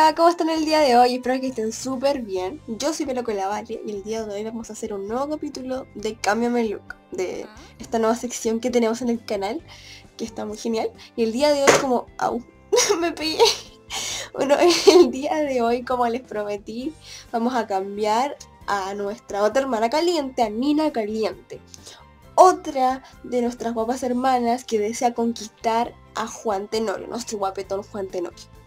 Hola, ¿cómo están el día de hoy? Espero que estén súper bien. Yo soy Pelo la Vale y el día de hoy vamos a hacer un nuevo capítulo de Cámbiame Look, de esta nueva sección que tenemos en el canal, que está muy genial. Y el día de hoy como... ¡Au! me pegué. Bueno, el día de hoy, como les prometí, vamos a cambiar a nuestra otra hermana caliente, a Nina Caliente. Otra de nuestras guapas hermanas que desea conquistar a Juan Tenorio, nuestro guapetón Juan Tenorio.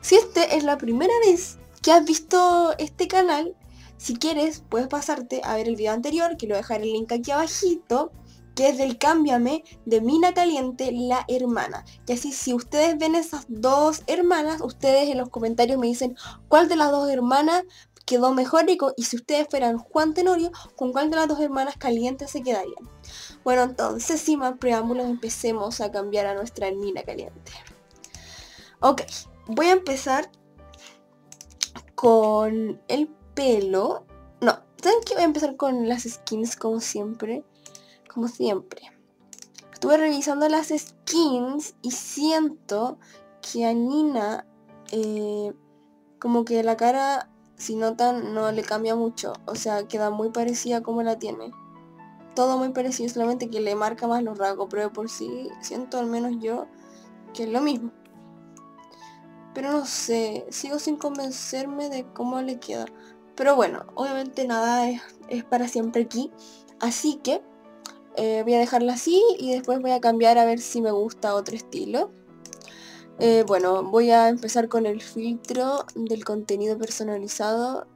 Si este es la primera vez que has visto este canal, si quieres puedes pasarte a ver el video anterior, que lo dejaré el link aquí abajito, que es del Cámbiame de Mina Caliente, la hermana. Y así si ustedes ven esas dos hermanas, ustedes en los comentarios me dicen cuál de las dos hermanas quedó mejor y, y si ustedes fueran Juan Tenorio, con cuál de las dos hermanas calientes se quedarían. Bueno, entonces sin más preámbulos empecemos a cambiar a nuestra Mina Caliente. Ok, voy a empezar con el pelo. No, ¿saben que Voy a empezar con las skins como siempre. Como siempre. Estuve revisando las skins y siento que a Nina eh, como que la cara, si notan, no le cambia mucho. O sea, queda muy parecida como la tiene. Todo muy parecido, solamente que le marca más los rasgos, pero por sí siento al menos yo que es lo mismo. Pero no sé, sigo sin convencerme de cómo le queda. Pero bueno, obviamente nada es, para siempre aquí. Así que eh, voy a dejarla así y después voy a cambiar a ver si me gusta otro estilo. Eh, bueno, voy a empezar con el filtro del contenido personalizado,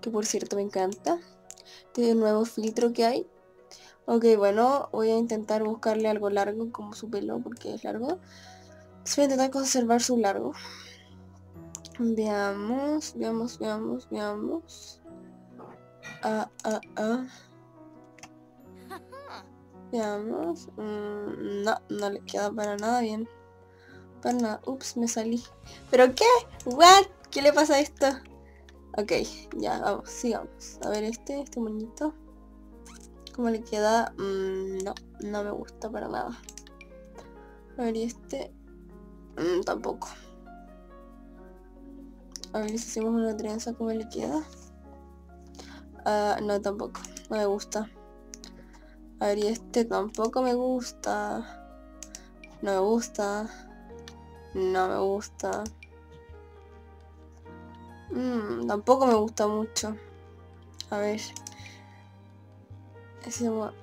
que por cierto me encanta. Este nuevo filtro que hay. Ok, bueno, voy a intentar buscarle algo largo como su pelo, porque es largo. Voy a intentar conservar su largo. Veamos, veamos, veamos, veamos. Ah, ah, ah. Veamos. Mm, no, no le queda para nada bien. Para nada. Ups, me salí. ¿Pero qué? ¿What? ¿Qué le pasa a esto? Ok, ya, vamos, sigamos. A ver este, este moñito. ¿Cómo le queda? Mm, no, no me gusta para nada. A ver, y este... Mm, tampoco. A ver si hacemos una trenza como le queda. Ah, no, tampoco. No me gusta. A ver, y este tampoco me gusta. No me gusta. No me gusta. Mm, tampoco me gusta mucho. A ver.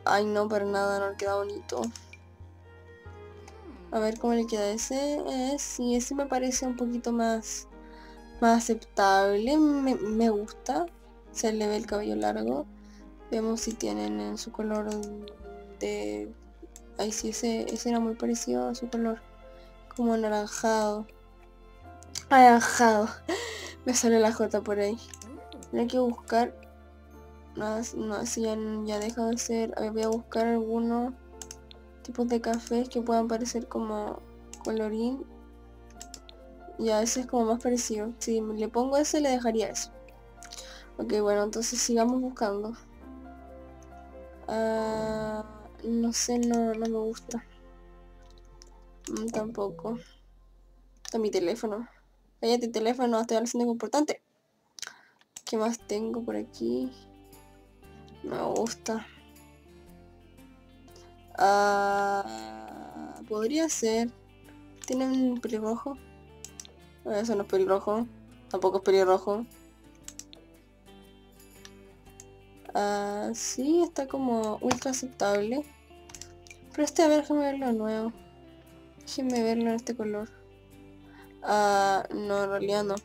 Ay, no, para nada, no queda bonito. A ver cómo le queda ese. Eh, sí, ese me parece un poquito más más aceptable, me, gusta. Se le ve el cabello largo. Vemos si tienen en su color de... Ay, sí, ese, ese era muy parecido a su color. Como anaranjado. Anaranjado. Me sale la J por ahí. Hay que buscar... No, no si ya, ya deja de ser... Voy a buscar algunos tipos de cafés que puedan parecer como colorín ya, ese es como más parecido. Si le pongo ese, le dejaría eso. Ok, bueno, entonces sigamos buscando. Ah, no sé, no, no me gusta. Mm, tampoco. Está mi teléfono. Cállate teléfono, estoy haciendo importante. ¿Qué más tengo por aquí? No me gusta. Ah, podría ser. ¿Tiene un pelirrojo? Eso no es pelirrojo. Tampoco es pelirrojo. Ah, sí, está como ultra aceptable. Pero este, a ver, déjame verlo nuevo. Déjenme verlo en este color. Ah, no, en realidad no.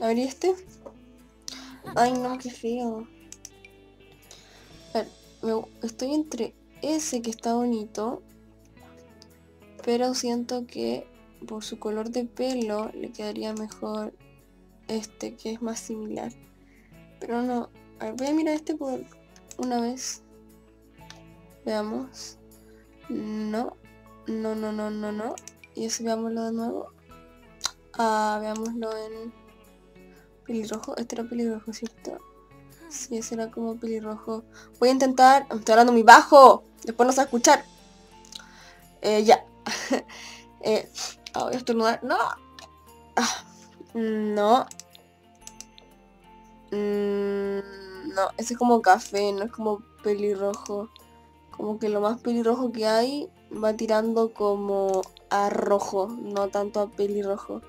A ver, ¿y este? Ay, no, qué feo. A ver, estoy entre ese que está bonito. Pero siento que por su color de pelo le quedaría mejor este que es más similar. Pero no, a ver, voy a mirar este por una vez. Veamos. No, no, no, no, no, no. Y ese veámoslo de nuevo. Ah, veámoslo en pelirrojo. Este era pelirrojo, ¿cierto? Sí, ese era como pelirrojo. Voy a intentar... Estoy hablando muy bajo. Después no se a escuchar. Eh, ya. eh, voy a estornudar. No. Ah, no. Mm, no, ese es como café, no es como pelirrojo. Como que lo más pelirrojo que hay va tirando como a rojo, no tanto a pelirrojo.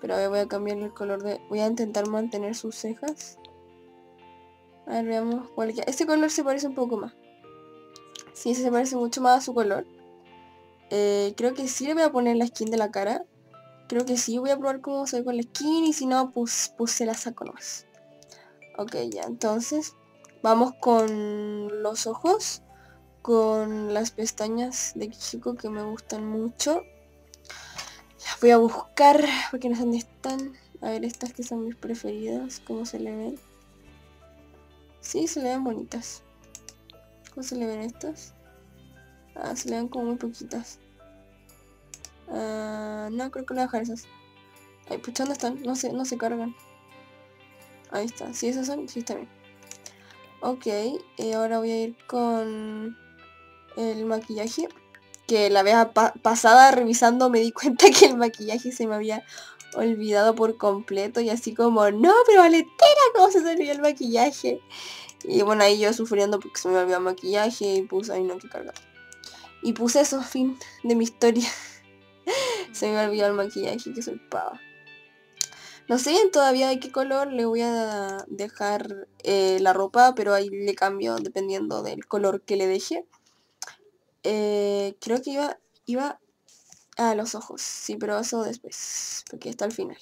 Pero a ver, voy a cambiar el color de... Voy a intentar mantener sus cejas. A ver, veamos cuál Este color se parece un poco más. Sí, se parece mucho más a su color. Eh, creo que sí le voy a poner la skin de la cara. Creo que sí, voy a probar cómo se ve con la skin y si no, pues, pues se la saco nomás. Ok, ya, entonces vamos con los ojos, con las pestañas de Kishiko que me gustan mucho. Las voy a buscar porque no sé dónde están. A ver, estas que son mis preferidas, cómo se le ven. Sí, se le ven bonitas. ¿Cómo se le ven estas? Ah, se le ven como muy poquitas. Ah, no, creo que a dejar esas. Ay, pues ¿dónde están? No se, no se cargan. Ahí está. Si esas son, sí está bien. Ok, eh, ahora voy a ir con el maquillaje. Que la vez pasada revisando me di cuenta que el maquillaje se me había olvidado por completo y así como, no, pero Valetera, ¿cómo se olvidó el maquillaje? Y bueno, ahí yo sufriendo porque se me olvidó el maquillaje y puse, ahí no, que cargar. Y puse eso, fin de mi historia. se me olvidó el maquillaje, que soy pava. No sé todavía de qué color le voy a dejar eh, la ropa, pero ahí le cambio dependiendo del color que le deje. Eh, creo que iba, iba a los ojos, sí, pero eso después, porque está al final.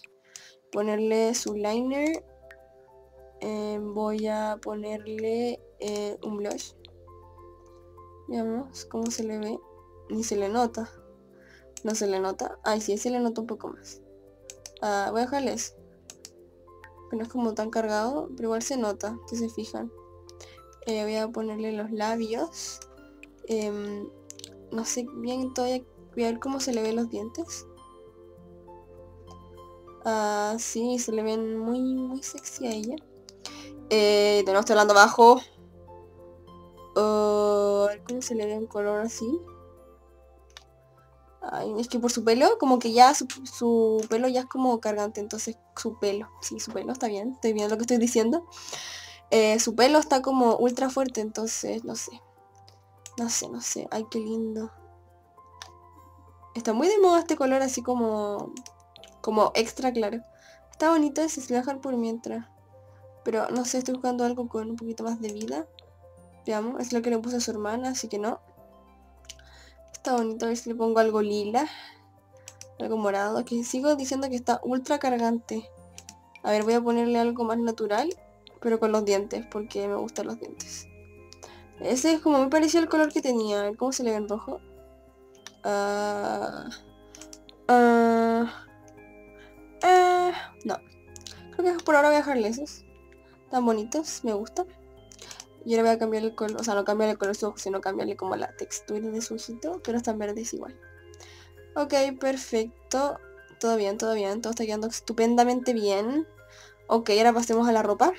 Ponerle su liner. Eh, voy a ponerle un blush. Veamos cómo se le ve. Ni se le nota. No se le nota. Ay, sí, se le nota un poco más. Ah, voy a dejarles. Que no es como tan cargado, pero igual se nota, que se fijan. Eh, voy a ponerle los labios. Em, no sé bien todavía. Voy a ver cómo se le ven los dientes. Ah, sí, se le ven muy, muy sexy a ella. Eh, estoy hablando abajo. Cómo se le ve un color así. Es que por su pelo, como que ya su, pelo ya es como cargante, entonces su pelo, sí, su pelo está bien, estoy viendo lo que estoy diciendo. Eh, su pelo está como ultra fuerte, entonces no sé. No sé, no sé. Ay, qué lindo. Está muy de moda este color así como como extra claro. Está bonito ese, se lo a dejar por mientras. Pero no sé, estoy buscando algo con un poquito más de vida. Veamos, es lo que le puse a su hermana, así que no. Está bonito, a ver si le pongo algo lila. Algo morado, que sigo diciendo que está ultra cargante. A ver, voy a ponerle algo más natural, pero con los dientes, porque me gustan los dientes. Ese es como muy parecido al color que tenía. A ver cómo se le ve en rojo. Ah, ah, ah, no. Creo que por ahora voy a dejarle esos. Tan bonitos, me gustan. Y ahora voy a cambiar el color, o sea, no cambiar el color de su ojo, sino cambiarle como la textura de su ojito, pero están verdes igual. Ok, perfecto. Todo bien, todo bien, todo está quedando estupendamente bien. Ok, ahora pasemos a la ropa.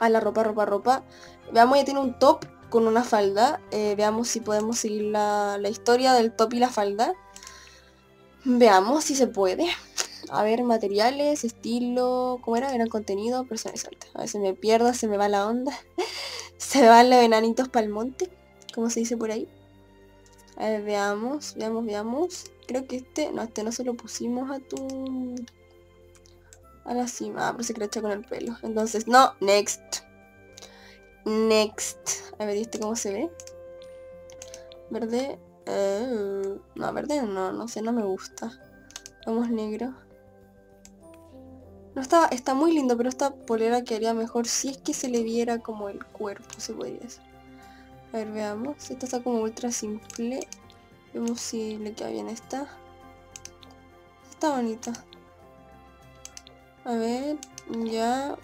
A la ropa, ropa, ropa. Veamos, ya tiene un top con una falda. Eh, veamos si podemos seguir la, la historia del top y la falda. Veamos si se puede. A ver, materiales, estilo, ¿cómo era? Era contenido personalizante. A veces me pierdo, se me va la onda. Se van los enanitos para el monte, como se dice por ahí. A ver, veamos, veamos, veamos. Creo que este, no, este no se lo pusimos a tu... A la cima, ah, pero se crecha con el pelo. Entonces, no, next. Next. A ver, ¿y este cómo se ve? Verde. Eh, no, verde no, no sé, no me gusta. Vamos negro. No está, está muy lindo, pero esta polera quedaría mejor si es que se le viera como el cuerpo, se podría decir. A ver, veamos. Esta está como ultra simple. Vemos si le queda bien esta. Está bonita. A ver, ya.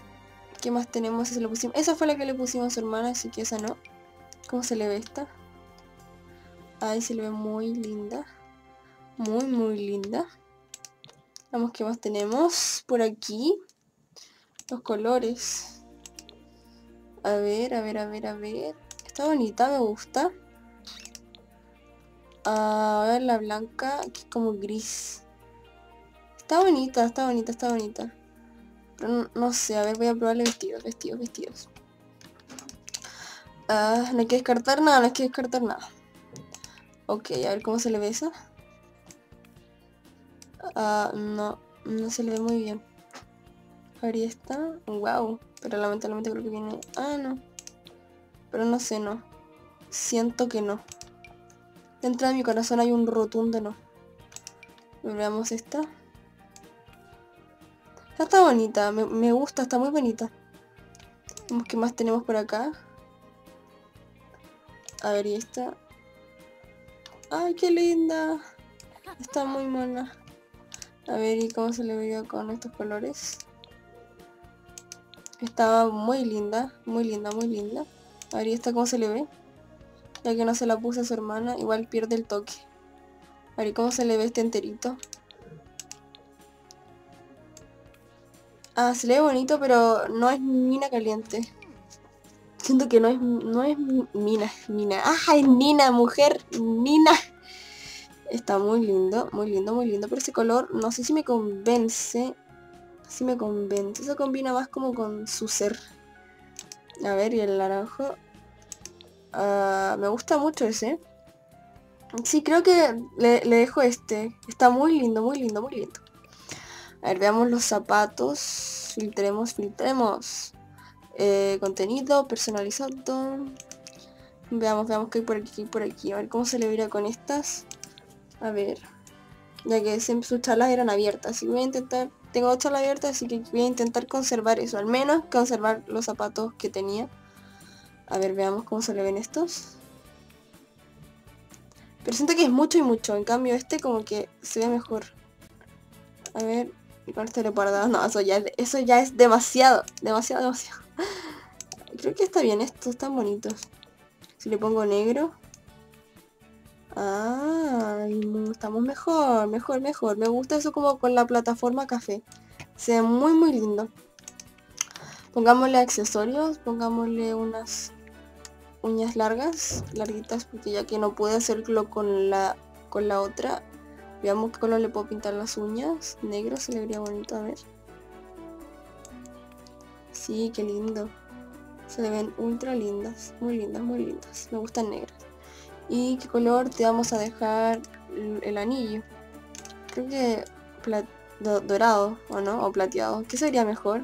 ¿Qué más tenemos? Esa, pusimos. esa fue la que le pusimos a su hermana, así que esa no. ¿Cómo se le ve esta? Ahí se le ve muy linda. Muy, muy linda. Vamos, ¿qué más tenemos por aquí? Los colores. A ver, a ver, a ver, a ver. Está bonita, me gusta. A ver, la blanca, aquí como gris. Está bonita, está bonita, está bonita. Pero no, sé, a ver, voy a probarle vestidos, vestidos, vestidos. Ah, no hay que descartar nada, no hay que descartar nada. Ok, a ver cómo se le ve esa. Ah, no, no se le ve muy bien. Ahí está. Wow. Pero lamentablemente creo que viene... Ah, no. Pero no sé, no. Siento que no. Dentro de mi corazón hay un rotundo no. Veamos esta. Esta está bonita. Me, me gusta, está muy bonita. Vamos, ¿qué más tenemos por acá? A ver, y esta. ¡Ay, qué linda! Está muy mona. A ver, ¿y cómo se le veía con estos colores? Estaba muy linda, muy linda, muy linda. A ver, ¿y esta cómo se le ve? Ya que no se la puse a su hermana, igual pierde el toque. A ver, ¿y cómo se le ve este enterito? Ah, se le ve bonito, pero no es mina caliente. Siento que no es, no es mina, mina. ¡Ah, es Nina, mujer! ¡Nina! Está muy lindo, muy lindo, muy lindo. Pero ese color, no sé si me convence. Si me convence. Eso combina más como con su ser. A ver, y el naranjo. Ah, me gusta mucho ese. Sí, creo que le, dejo este. Está muy lindo, muy lindo, muy lindo. A ver, veamos los zapatos. Filtremos, filtremos. Eh, contenido personalizado. Veamos, veamos qué hay por aquí, por aquí. A ver cómo se le verá con estas. A ver. Ya que sus charlas eran abiertas. Y voy a intentar... Tengo ocho charlas abiertas, así que voy a intentar conservar eso. Al menos conservar los zapatos que tenía. A ver, veamos cómo se le ven estos. Pero siento que es mucho y mucho. En cambio este como que se ve mejor. A ver. Y con este guardado. No, eso ya, eso ya es demasiado. Demasiado, demasiado. Creo que está bien. Estos están bonitos. Si le pongo negro. Ah, estamos mejor, mejor, mejor. Me gusta eso como con la plataforma café. Se ve muy, muy lindo. Pongámosle accesorios, pongámosle unas uñas largas, larguitas, porque ya que no puede hacerlo con la, con la otra. Veamos qué color le puedo pintar las uñas. Negro se le vería bonito, a ver. Sí, qué lindo. Se le ven ultra lindas, muy lindas, muy lindas. Me gustan negras y qué color te vamos a dejar el anillo creo que dorado o no o plateado. ¿qué sería mejor?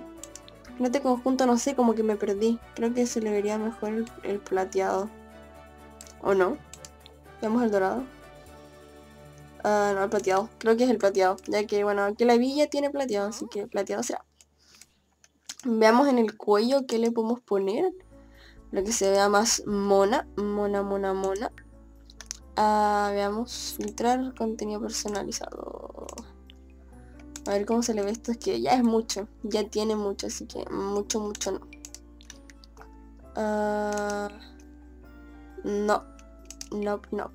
en este conjunto no sé como que me perdí. Creo que se le vería mejor el, plateado. O no veamos el dorado ah, no el plateado. Creo que es el plateado ya que bueno aquí la villa tiene plateado así que plateado será. Veamos en el cuello qué le podemos poner. Para que se vea más mona mona mona mona Ah, veamos, filtrar contenido personalizado. A ver cómo se le ve esto. Es que ya es mucho. Ya tiene mucho, así que mucho, mucho no. Ah, no. No, no.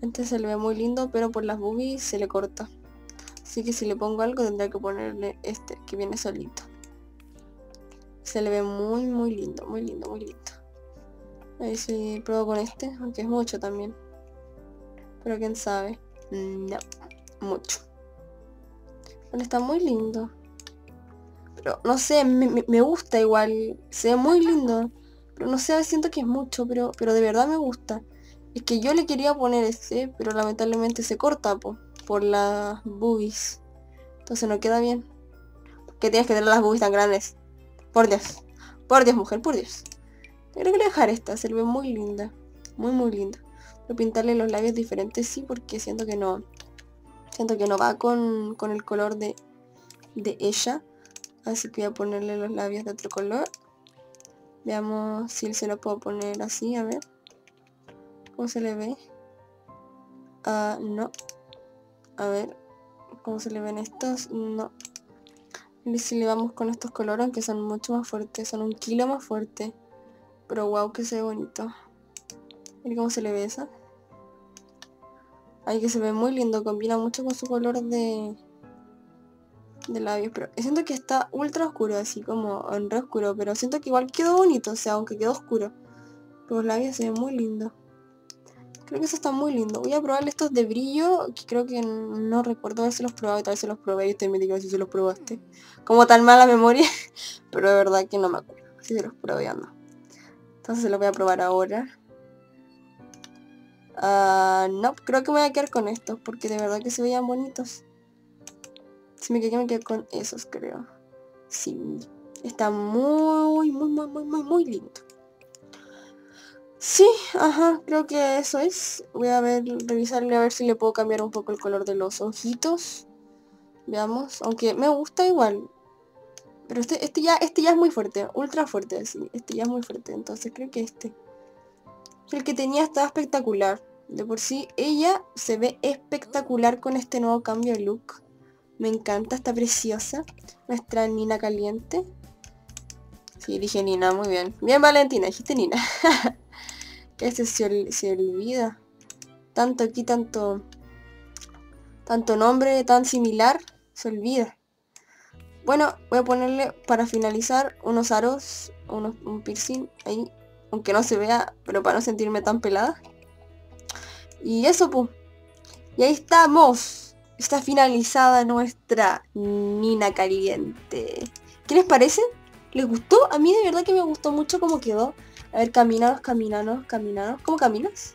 Este se le ve muy lindo, pero por las boobies se le corta. Así que si le pongo algo tendría que ponerle este, que viene solito. Se le ve muy, muy lindo, muy lindo, muy lindo. A ver si pruebo con este, aunque es mucho también. Pero quién sabe. No, mucho. Está muy lindo. Pero no sé, me, gusta igual. Se ve muy lindo. Pero no sé, siento que es mucho, pero, pero de verdad me gusta. Es que yo le quería poner ese, pero lamentablemente se corta por las boobies. Entonces no queda bien. ¿Por qué tienes que tener las boobies tan grandes? Por Dios. Por Dios, mujer, por Dios. Creo que dejar esta, se ve muy linda. Muy muy linda. Pero pintarle los labios diferentes sí, porque siento que no. Siento que no va con, el color de, de ella. Así que voy a ponerle los labios de otro color. Veamos si se lo puedo poner así, a ver. ¿Cómo se le ve? Ah, no. A ver. ¿Cómo se le ven estos? No. Y si le vamos con estos colores, que son mucho más fuertes, son un kilo más fuertes. Pero wow, que se ve bonito. Miren cómo se le ve esa. Ay, que se ve muy lindo. Combina mucho con su color de... De labios. Pero siento que está ultra oscuro, así como en re oscuro. Pero siento que igual quedó bonito. O sea, aunque quedó oscuro. Los labios se ven muy lindos. Creo que eso está muy lindo. Voy a probar estos de brillo, que creo que no recuerdo si los probado, tal vez se los probé y usted me diga si se los probaste. Como tan mala memoria, pero de verdad que no me acuerdo si se los probé o no. Entonces los voy a probar ahora. Ah, no, creo que me voy a quedar con estos, porque de verdad que se veían bonitos. Si me quedo, me quedo con esos, creo. Sí, está muy, muy, muy, muy, muy, muy lindo. Sí, ajá, creo que eso es. Voy a ver, revisarle a ver si le puedo cambiar un poco el color de los ojitos. Veamos, aunque me gusta igual. Pero este, este, ya, este ya es muy fuerte, ultra fuerte, así. Este ya es muy fuerte, entonces creo que este. El que tenía estaba espectacular. De por sí, ella se ve espectacular con este nuevo cambio de look. Me encanta, está preciosa. Nuestra Nina caliente. Sí, dije Nina, muy bien. Bien Valentina, dijiste Nina. Este se, se olvida. Tanto aquí, tanto... Tanto nombre tan similar, se olvida. Bueno, voy a ponerle para finalizar unos aros, unos, un piercing ahí, aunque no se vea, pero para no sentirme tan pelada. Y eso, pues. Y ahí estamos. Está finalizada nuestra Nina Caliente. ¿Qué les parece? ¿Les gustó? A mí de verdad que me gustó mucho cómo quedó. A ver, caminanos, caminanos, caminanos. ¿Cómo caminas?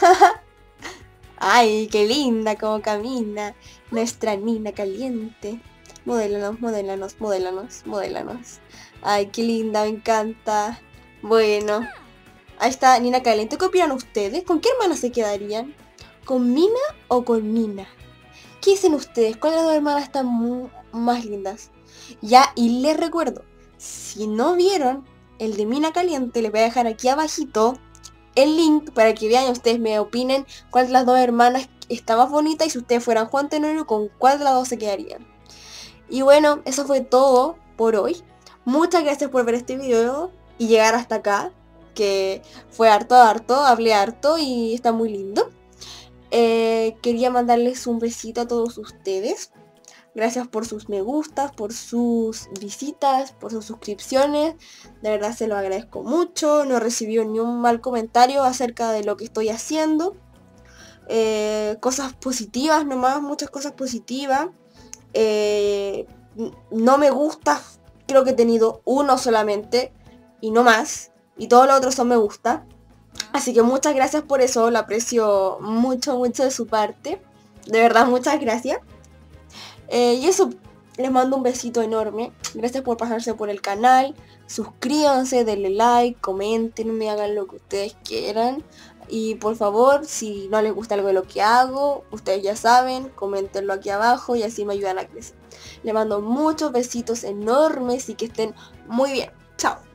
Ay, qué linda cómo camina. Nuestra Nina caliente. Modélanos, modélanos, modélanos, modélanos. Ay, qué linda, me encanta. Bueno. Ahí está Nina caliente. ¿Qué opinan ustedes? ¿Con qué hermana se quedarían? ¿Con Mina o con Nina? ¿Qué dicen ustedes? ¿Cuál de las dos hermanas están más lindas? Ya, y les recuerdo, si no vieron el de Mina Caliente, les voy a dejar aquí abajito el link para que vean y ustedes me opinen cuál de las dos hermanas está más bonita y si ustedes fueran Juan Tenorio, con cuál de las dos se quedarían. Y bueno, eso fue todo por hoy. Muchas gracias por ver este video y llegar hasta acá, que fue harto, harto, hablé harto y está muy lindo. Eh, quería mandarles un besito a todos ustedes. Gracias por sus me gustas, por sus visitas, por sus suscripciones. De verdad se lo agradezco mucho. No he recibido ni un mal comentario acerca de lo que estoy haciendo. Eh, cosas positivas nomás, muchas cosas positivas. Eh, no me gusta, creo que he tenido uno solamente y no más. Y todos los otros son me gusta. Así que muchas gracias por eso, lo aprecio mucho, mucho de su parte. De verdad, muchas gracias. Eh, y eso, les mando un besito enorme. Gracias por pasarse por el canal. Suscríbanse, denle like, comenten, me hagan lo que ustedes quieran. Y por favor, si no les gusta algo de lo que hago, ustedes ya saben, coméntenlo aquí abajo y así me ayudan a crecer. Les mando muchos besitos enormes y que estén muy bien. Chao.